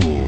Cool.